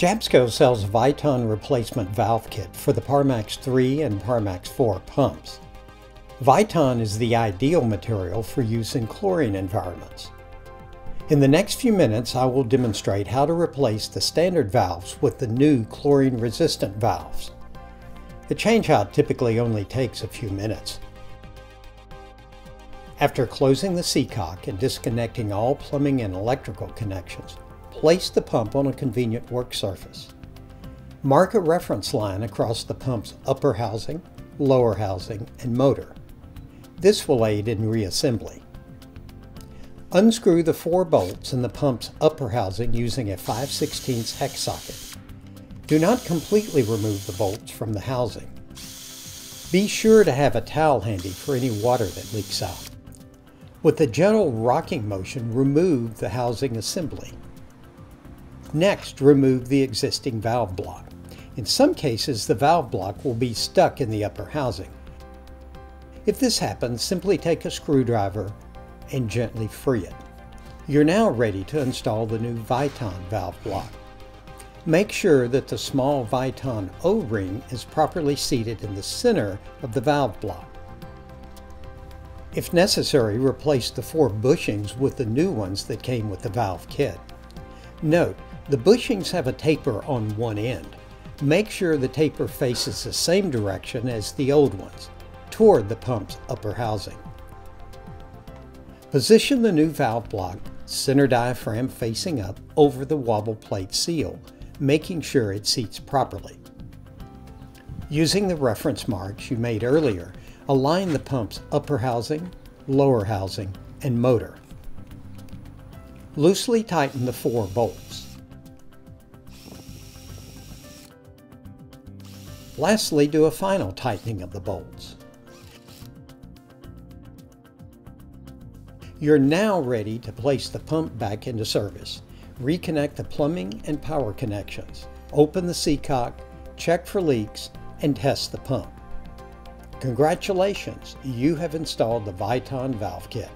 Jabsco sells Viton replacement valve kit for the ParMax 3 and ParMax 4 pumps. Viton is the ideal material for use in chlorine environments. In the next few minutes, I will demonstrate how to replace the standard valves with the new chlorine-resistant valves. The changeout typically only takes a few minutes. After closing the seacock and disconnecting all plumbing and electrical connections, place the pump on a convenient work surface. Mark a reference line across the pump's upper housing, lower housing, and motor. This will aid in reassembly. Unscrew the four bolts in the pump's upper housing using a 5 16 hex socket. Do not completely remove the bolts from the housing. Be sure to have a towel handy for any water that leaks out. With a gentle rocking motion, remove the housing assembly. Next, remove the existing valve block. In some cases, the valve block will be stuck in the upper housing. If this happens, simply take a screwdriver and gently free it. You're now ready to install the new Viton valve block. Make sure that the small Viton O-ring is properly seated in the center of the valve block. If necessary, replace the four bushings with the new ones that came with the valve kit. Note, the bushings have a taper on one end. Make sure the taper faces the same direction as the old ones, toward the pump's upper housing. Position the new valve block, center diaphragm facing up, over the wobble plate seal, making sure it seats properly. Using the reference marks you made earlier, align the pump's upper housing, lower housing, and motor. Loosely tighten the four bolts. Lastly, do a final tightening of the bolts. You're now ready to place the pump back into service. Reconnect the plumbing and power connections. Open the seacock, check for leaks, and test the pump. Congratulations, you have installed the Viton valve kit.